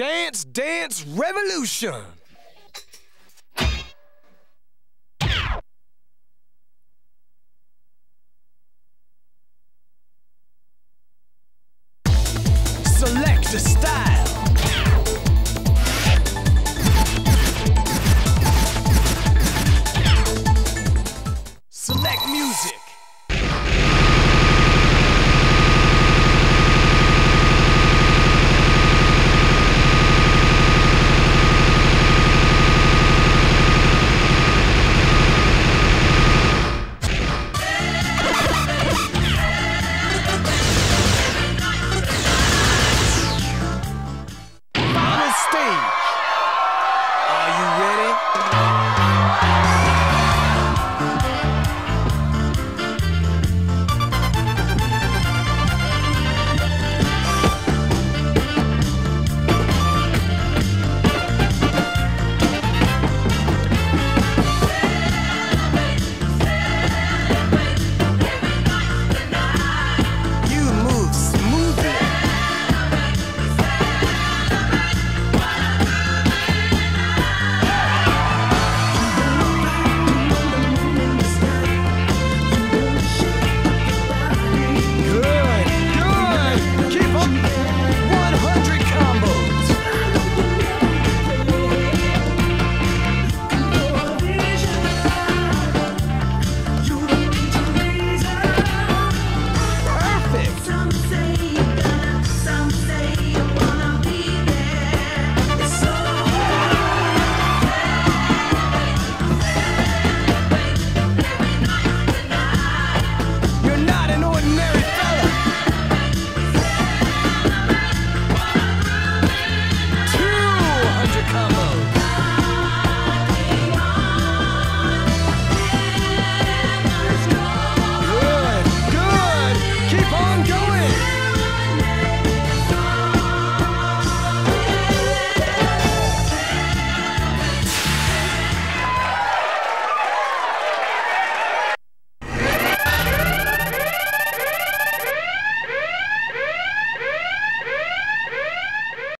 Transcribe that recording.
Dance Dance Revolution. Select a style.